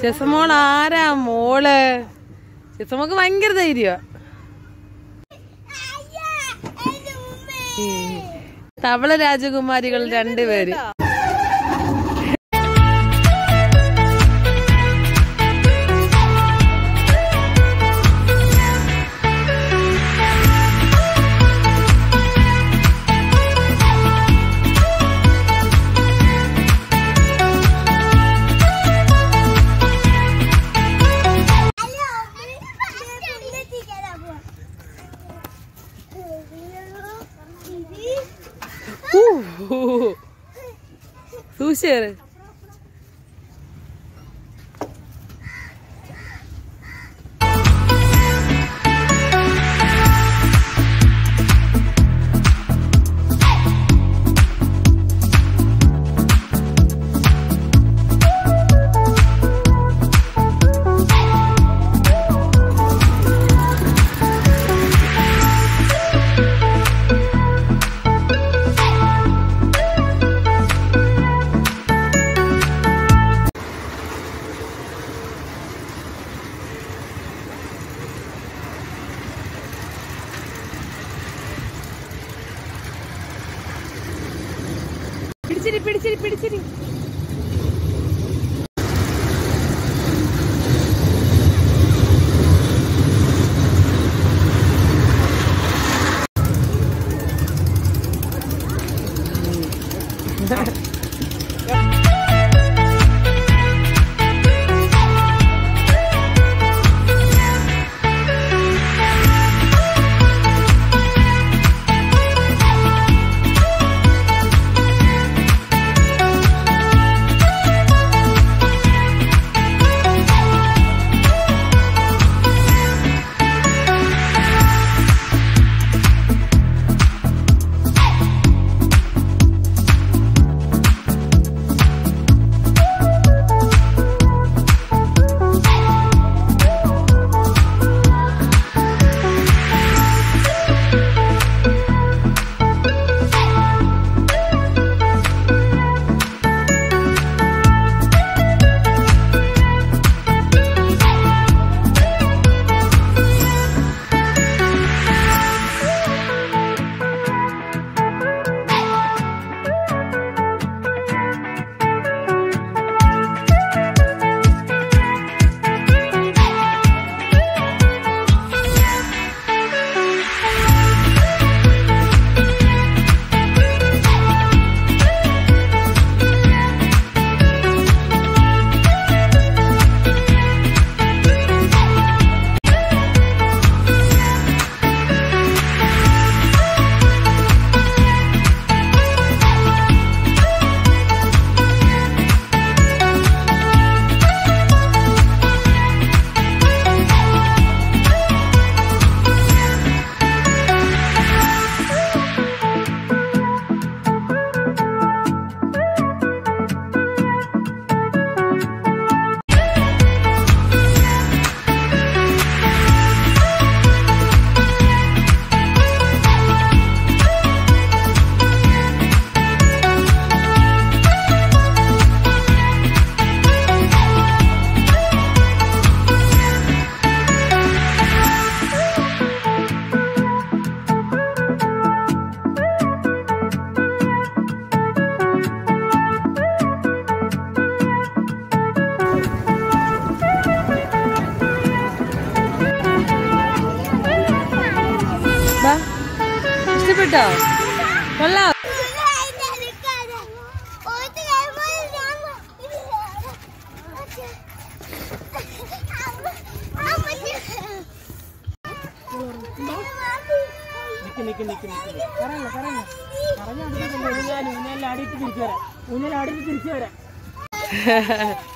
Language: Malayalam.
ശസമോൾ ആരാ മോൾ? ശസമോക്ക് ഭയങ്കര ധൈര്യ. തവള രാജകുമാരികൾ രണ്ടുപേര്. സൂക്ഷിച്ചേര് പിടിച്ചിരി പിടിച്ചിരി പിടിച്ചിരി. കേട്ടോ. കൊള്ളാം. നിക്ക് നിക്ക് നിക്ക് പറയല്ല പറയല്ല പറഞ്ഞ അടുത്തേക്ക് ഊഞ്ഞാൽ ഊഞ്ഞാലിൽ തിരിച്ചു വരാം. ഊഞ്ഞാൽ ആടിയിട്ട് തിരിച്ചു വരാം.